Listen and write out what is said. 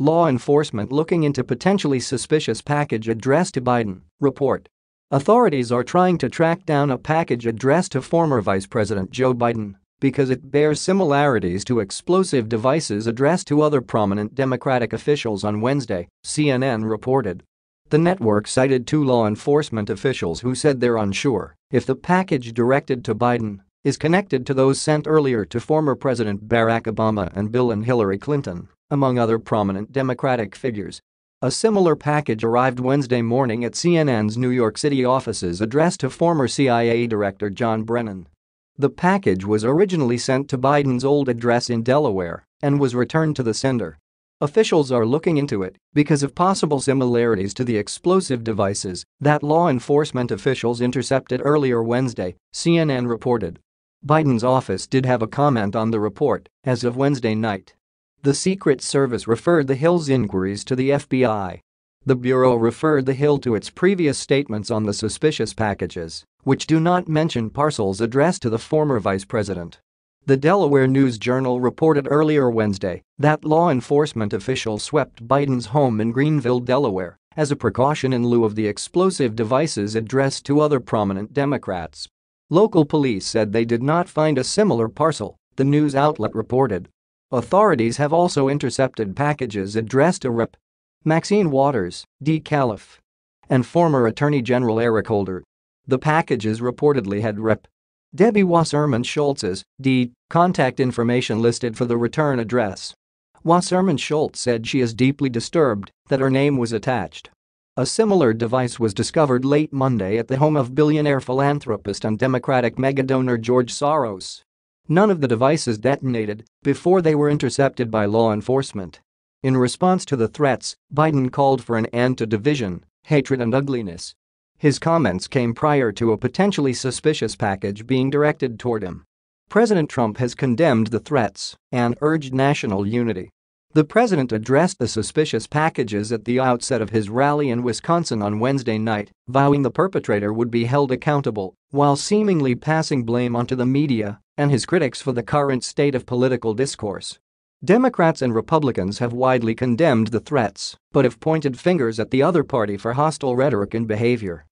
Law enforcement looking into potentially suspicious package addressed to Biden, report. Authorities are trying to track down a package addressed to former Vice President Joe Biden because it bears similarities to explosive devices addressed to other prominent Democratic officials on Wednesday, CNN reported. The network cited two law enforcement officials who said they're unsure if the package directed to Biden is connected to those sent earlier to former President Barack Obama and Bill and Hillary Clinton, among other prominent Democratic figures. A similar package arrived Wednesday morning at CNN's New York City offices addressed to former CIA Director John Brennan. The package was originally sent to Biden's old address in Delaware and was returned to the sender. Officials are looking into it because of possible similarities to the explosive devices that law enforcement officials intercepted earlier Wednesday, CNN reported. Biden's office did have a comment on the report as of Wednesday night. The Secret Service referred the Hill's inquiries to the FBI. The Bureau referred the Hill to its previous statements on the suspicious packages, which do not mention parcels addressed to the former vice president. The Delaware News Journal reported earlier Wednesday that law enforcement officials swept Biden's home in Greenville, Delaware, as a precaution in lieu of the explosive devices addressed to other prominent Democrats. Local police said they did not find a similar parcel, the news outlet reported. Authorities have also intercepted packages addressed to Rep. Maxine Waters, D. Calif. and former Attorney General Eric Holder. The packages reportedly had Rep. Debbie Wasserman Schultz's D. contact information listed for the return address. Wasserman Schultz said she is deeply disturbed that her name was attached. A similar device was discovered late Monday at the home of billionaire philanthropist and Democratic megadonor George Soros. None of the devices detonated before they were intercepted by law enforcement. In response to the threats, Biden called for an end to division, hatred and ugliness. His comments came prior to a potentially suspicious package being directed toward him. President Trump has condemned the threats and urged national unity. The president addressed the suspicious packages at the outset of his rally in Wisconsin on Wednesday night, vowing the perpetrator would be held accountable, while seemingly passing blame onto the media and his critics for the current state of political discourse. Democrats and Republicans have widely condemned the threats, but have pointed fingers at the other party for hostile rhetoric and behavior.